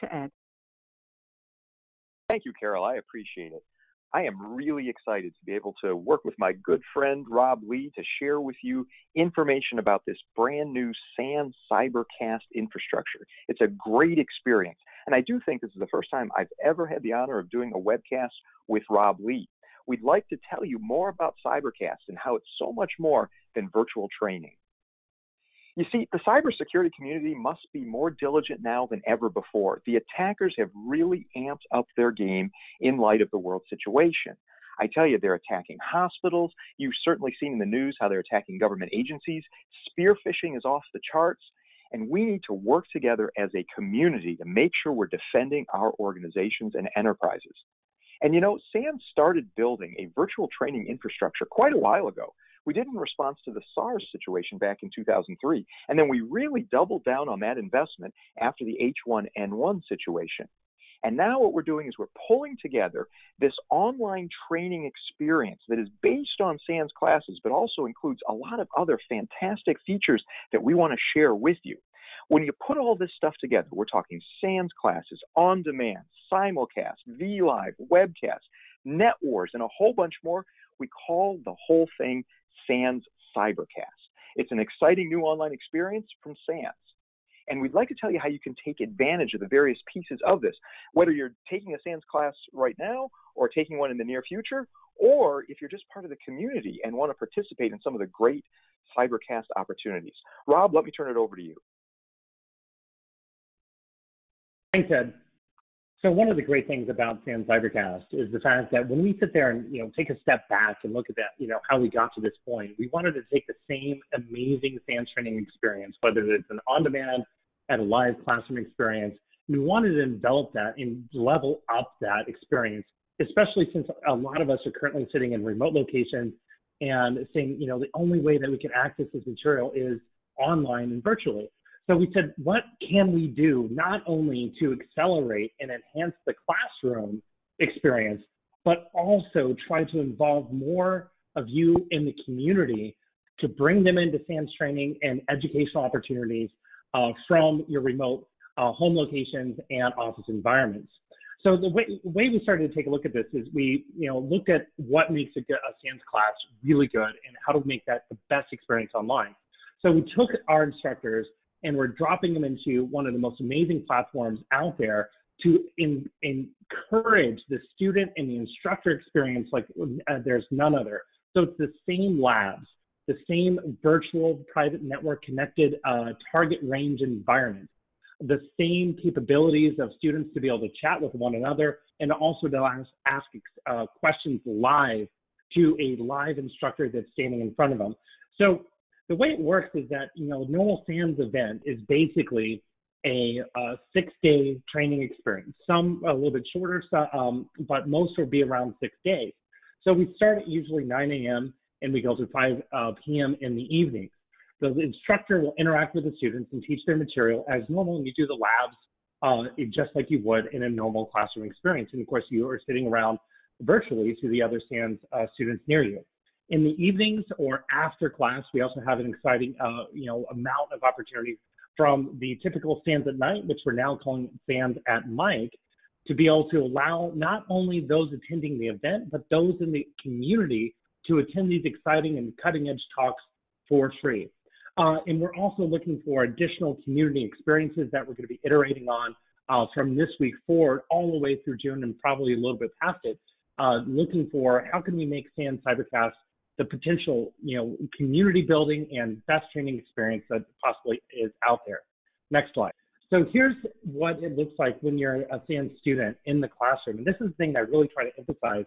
to Ed. Thank you, Carol. I appreciate it. I am really excited to be able to work with my good friend Rob Lee to share with you information about this brand new SANS Cybercast infrastructure. It's a great experience, and I do think this is the first time I've ever had the honor of doing a webcast with Rob Lee. We'd like to tell you more about Cybercast and how it's so much more than virtual training. You see, the cybersecurity community must be more diligent now than ever before. The attackers have really amped up their game in light of the world situation. I tell you, they're attacking hospitals. You've certainly seen in the news how they're attacking government agencies. Spear phishing is off the charts. And we need to work together as a community to make sure we're defending our organizations and enterprises. And you know, SANS started building a virtual training infrastructure quite a while ago. We did in response to the SARS situation back in 2003. And then we really doubled down on that investment after the H1N1 situation. And now what we're doing is we're pulling together this online training experience that is based on SANS classes, but also includes a lot of other fantastic features that we want to share with you. When you put all this stuff together, we're talking SANS classes, on demand, simulcast, VLive, webcast, NetWars, and a whole bunch more. We call the whole thing SANS Cybercast. It's an exciting new online experience from SANS. And we'd like to tell you how you can take advantage of the various pieces of this, whether you're taking a SANS class right now or taking one in the near future, or if you're just part of the community and want to participate in some of the great Cybercast opportunities. Rob, let me turn it over to you. Thanks, Ed. So one of the great things about SANS Cybercast is the fact that when we sit there and you know take a step back and look at that, you know how we got to this point, we wanted to take the same amazing SANS training experience, whether it's an on-demand and a live classroom experience, we wanted to develop that and level up that experience, especially since a lot of us are currently sitting in remote locations and saying, you know, the only way that we can access this material is online and virtually. So we said, what can we do not only to accelerate and enhance the classroom experience, but also try to involve more of you in the community to bring them into SANS training and educational opportunities uh, from your remote uh, home locations and office environments. So the way, way we started to take a look at this is we, you know, looked at what makes a, a SANS class really good and how to make that the best experience online. So we took our instructors and we're dropping them into one of the most amazing platforms out there to in, encourage the student and the instructor experience like uh, there's none other. So it's the same labs, the same virtual private network connected uh, target range environment, the same capabilities of students to be able to chat with one another and also to ask, ask uh, questions live to a live instructor that's standing in front of them. So the way it works is that you know normal SANS event is basically a, a six-day training experience. Some a little bit shorter, um, but most will be around six days. So we start at usually 9 a.m. and we go to 5 uh, p.m. in the evenings. The instructor will interact with the students and teach their material as normal, and you do the labs uh, just like you would in a normal classroom experience. And of course, you are sitting around virtually to the other SANS uh, students near you. In the evenings or after class, we also have an exciting, uh, you know, amount of opportunities from the typical SANS at night, which we're now calling SANS at Mic, to be able to allow not only those attending the event, but those in the community to attend these exciting and cutting edge talks for free. Uh, and we're also looking for additional community experiences that we're going to be iterating on uh, from this week forward, all the way through June and probably a little bit past it. Uh, looking for how can we make SANS Cybercast the potential, you know, community building and best training experience that possibly is out there. Next slide. So here's what it looks like when you're a SANS student in the classroom. And this is the thing that I really try to emphasize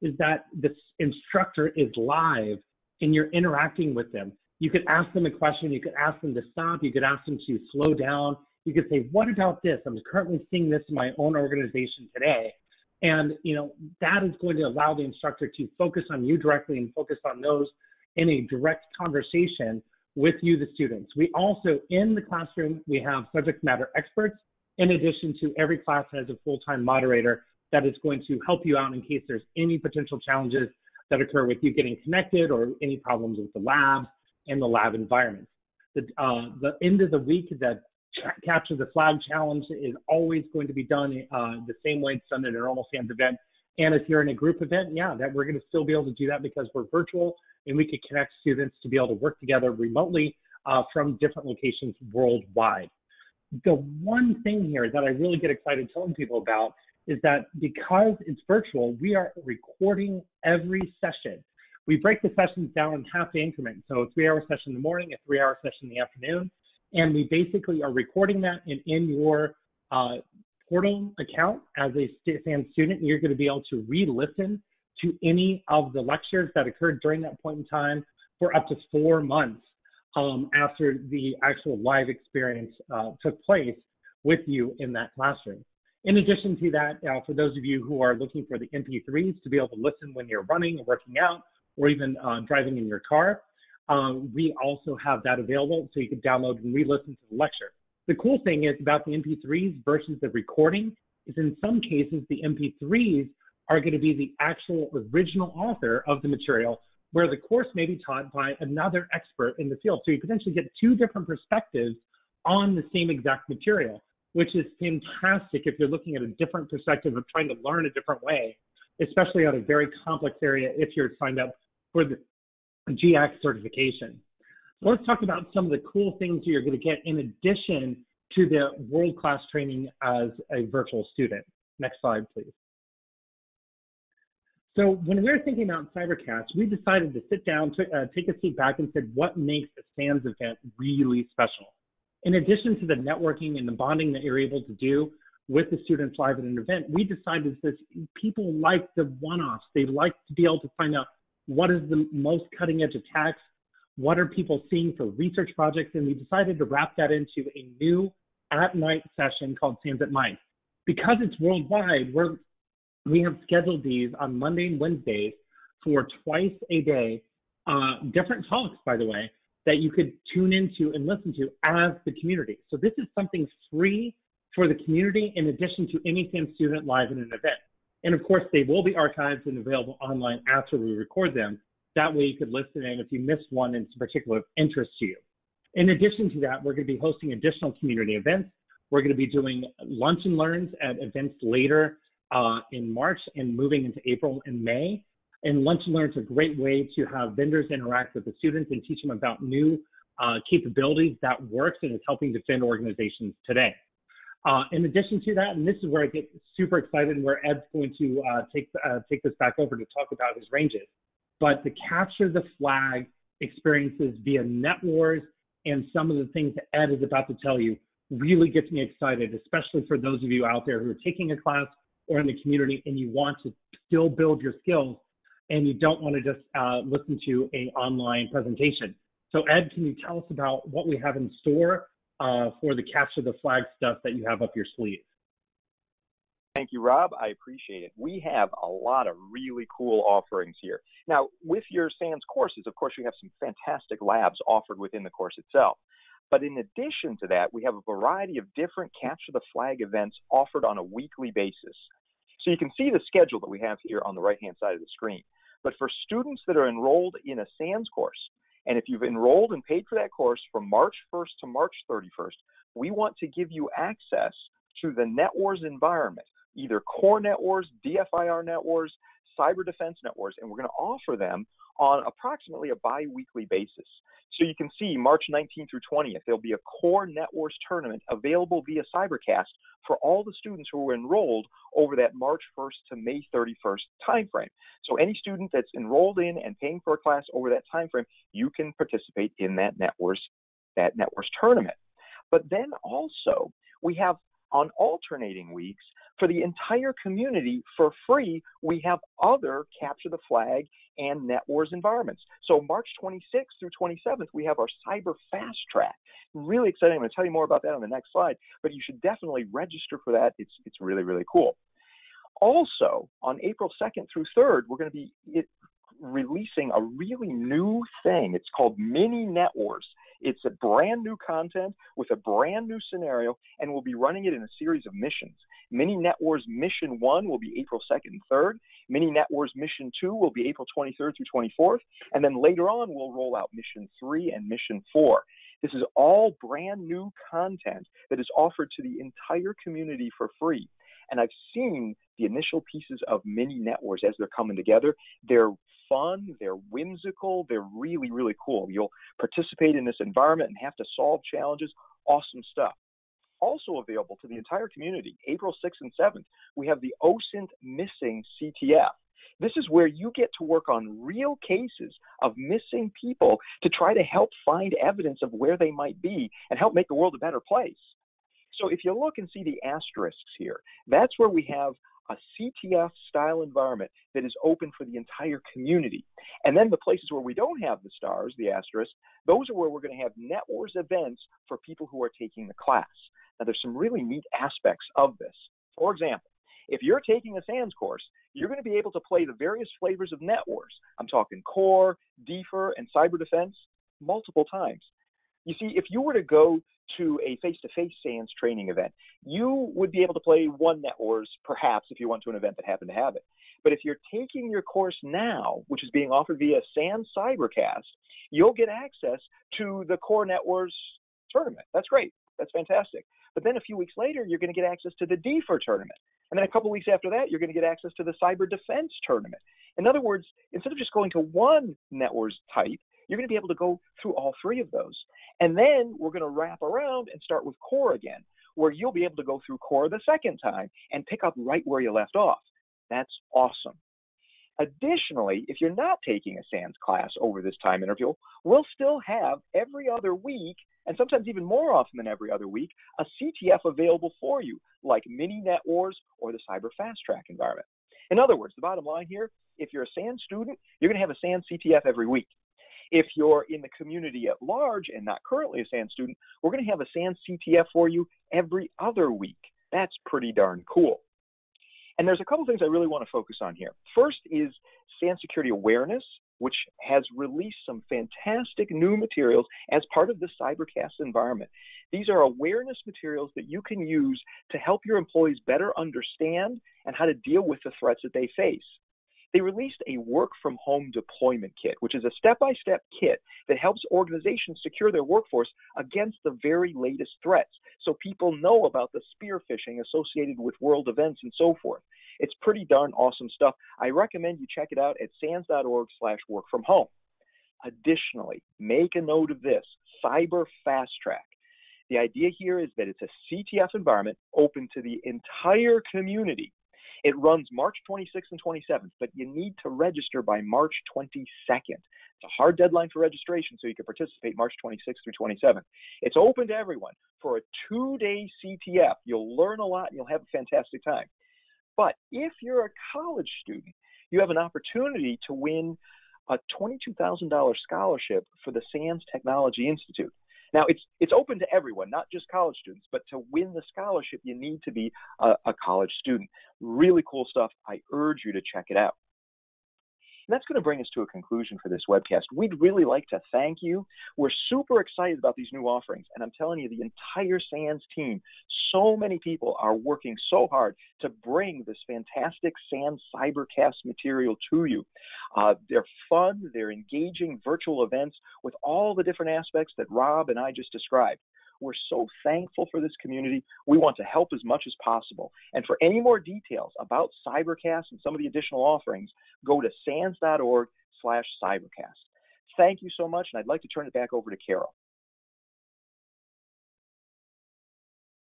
is that this instructor is live and you're interacting with them. You could ask them a question, you could ask them to stop, you could ask them to slow down, you could say, what about this? I'm currently seeing this in my own organization today. And, you know, that is going to allow the instructor to focus on you directly and focus on those in a direct conversation with you, the students. We also, in the classroom, we have subject matter experts, in addition to every class has a full-time moderator that is going to help you out in case there's any potential challenges that occur with you getting connected or any problems with the labs and the lab environment. The, uh, the end of the week that ch- capture the flag challenge is always going to be done uh, the same way it's done at a normal SANS event. And if you're in a group event, yeah, that we're going to still be able to do that because we're virtual and we can connect students to be able to work together remotely uh, from different locations worldwide. The one thing here that I really get excited telling people about is that because it's virtual, we are recording every session. We break the sessions down in half day increments. So a three hour session in the morning, a three hour session in the afternoon. And we basically are recording that and in your uh, portal account as a SANS student, you're going to be able to re-listen to any of the lectures that occurred during that point in time for up to four months um, after the actual live experience uh, took place with you in that classroom. In addition to that, uh, for those of you who are looking for the MP3s to be able to listen when you're running or working out or even uh, driving in your car, um, we also have that available so you can download and re-listen to the lecture. The cool thing is about the MP3s versus the recording is in some cases the MP3s are going to be the actual original author of the material where the course may be taught by another expert in the field. So you potentially get two different perspectives on the same exact material, which is fantastic if you're looking at a different perspective of trying to learn a different way, especially on a very complex area if you're signed up for the GIAC certification. So let's talk about some of the cool things you're going to get in addition to the world-class training as a virtual student. Next slide, please. So when we were thinking about Cybercast, we decided to sit down, to, uh, take a seat back and said, what makes a SANS event really special? In addition to the networking and the bonding that you're able to do with the students live at an event, we decided that people like the one-offs. They like to be able to find out what is the most cutting edge attacks, what are people seeing for research projects, and we decided to wrap that into a new at night session called SANS at Night. Because it's worldwide, we're we have scheduled these on Monday and Wednesdays for twice a day, uh, different talks, by the way, that you could tune into and listen to as the community. So this is something free for the community in addition to any SANS student live in an event. And of course, they will be archived and available online after we record them. That way you could listen in if you missed one in particular of interest to you. In addition to that, we're going to be hosting additional community events. We're going to be doing lunch and learns at events later uh, in March and moving into April and May. And Lunch and learns are a great way to have vendors interact with the students and teach them about new uh, capabilities that works and is helping defend organizations today. Uh, in addition to that, and this is where I get super excited and where Ed's going to uh, take uh, take this back over to talk about his ranges. But to capture the flag experiences via Net Wars and some of the things that Ed is about to tell you really gets me excited, especially for those of you out there who are taking a class or in the community and you want to still build your skills and you don't want to just uh, listen to a online presentation. So Ed, can you tell us about what we have in store uh, for the capture the flag stuff that you have up your sleeve? Thank you, Rob. I appreciate it. We have a lot of really cool offerings here. Now, with your SANS courses, of course, you have some fantastic labs offered within the course itself. But in addition to that, we have a variety of different capture the flag events offered on a weekly basis. So you can see the schedule that we have here on the right hand side of the screen. But for students that are enrolled in a SANS course, and if you've enrolled and paid for that course from March 1st to March 31st, we want to give you access to the NetWars environment, either core NetWars, DFIR NetWars, cyber defense NetWars, and we're going to offer them on approximately a bi weekly basis. So you can see March 19th through 20th, there'll be a core NetWars tournament available via Cybercast for all the students who are enrolled over that March 1st to May 31st timeframe. So any student that's enrolled in and paying for a class over that timeframe, you can participate in that NetWars that NetWars tournament. But then also we have on alternating weeks for the entire community for free, we have other capture the flag and Net Wars environments. So March 26th through 27th, we have our Cyber Fast Track. Really exciting. I'm going to tell you more about that on the next slide, but you should definitely register for that. It's it's really really cool. Also, on April 2nd through 3rd, we're going to be releasing a really new thing. It's called Mini NetWars. It's a brand new content with a brand new scenario, and we'll be running it in a series of missions. Mini NetWars Mission 1 will be April 2nd and 3rd. Mini NetWars Mission 2 will be April 23rd through 24th. And then later on, we'll roll out Mission 3 and Mission 4. This is all brand new content that is offered to the entire community for free. And I've seen the initial pieces of mini NetWars as they're coming together. They're fun, they're whimsical, they're really, really cool. You'll participate in this environment and have to solve challenges. Awesome stuff. Also available to the entire community, April 6th and 7th, we have the OSINT Missing CTF. This is where you get to work on real cases of missing people to try to help find evidence of where they might be and help make the world a better place. So if you look and see the asterisks here, that's where we have a CTF style environment that is open for the entire community. And then the places where we don't have the stars, the asterisks, those are where we're going to have Net Wars events for people who are taking the class. Now, there's some really neat aspects of this. For example, if you're taking a SANS course, you're going to be able to play the various flavors of Net Wars. I'm talking core, DFIR, and cyber defense multiple times. You see, if you were to go to a face-to-face SANS training event, you would be able to play one Net Wars, perhaps, if you went to an event that happened to have it. But if you're taking your course now, which is being offered via SANS Cybercast, you'll get access to the Core Net Wars tournament. That's great. That's fantastic. But then a few weeks later, you're going to get access to the DFIR tournament. And then a couple weeks after that, you're going to get access to the Cyber Defense tournament. In other words, instead of just going to one Net Wars type, you're going to be able to go through all three of those. And then we're going to wrap around and start with core again, where you'll be able to go through core the second time and pick up right where you left off. That's awesome. Additionally, if you're not taking a SANS class over this time interval, we'll still have every other week, and sometimes even more often than every other week, a CTF available for you, like Mini Net Wars or the Cyber Fast Track environment. In other words, the bottom line here, if you're a SANS student, you're going to have a SANS CTF every week. If you're in the community at large and not currently a SANS student, we're going to have a SANS CTF for you every other week. That's pretty darn cool. And there's a couple things I really want to focus on here. First is SANS Security Awareness, which has released some fantastic new materials as part of the Cybercast environment. These are awareness materials that you can use to help your employees better understand and how to deal with the threats that they face they released a work from home deployment kit, which is a step by step kit that helps organizations secure their workforce against the very latest threats so people know about the spear phishing associated with world events and so forth. It's pretty darn awesome stuff. I recommend you check it out at sans.org slash work from home. Additionally, make a note of this Cyber Fast Track. The idea here is that it's a CTF environment open to the entire community it runs March 26th and 27th, but you need to register by March 22nd. It's a hard deadline for registration, so you can participate March 26th through 27th. It's open to everyone for a two day CTF. You'll learn a lot and you'll have a fantastic time. But if you're a college student, you have an opportunity to win a $22,000 scholarship for the SANS Technology Institute. Now, it's it's open to everyone, not just college students. But to win the scholarship, you need to be a, a college student. Really cool stuff. I urge you to check it out. That's going to bring us to a conclusion for this webcast. We'd really like to thank you. We're super excited about these new offerings. And I'm telling you, the entire SANS team, so many people are working so hard to bring this fantastic SANS Cybercast material to you. Uh, they're fun, they're engaging virtual events with all the different aspects that Rob and I just described. We're so thankful for this community. We want to help as much as possible. And for any more details about Cybercast and some of the additional offerings, go to sans.org slash cybercast. Thank you so much, and I'd like to turn it back over to Carol.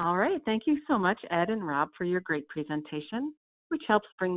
All right. Thank you so much, Ed and Rob, for your great presentation, which helps bring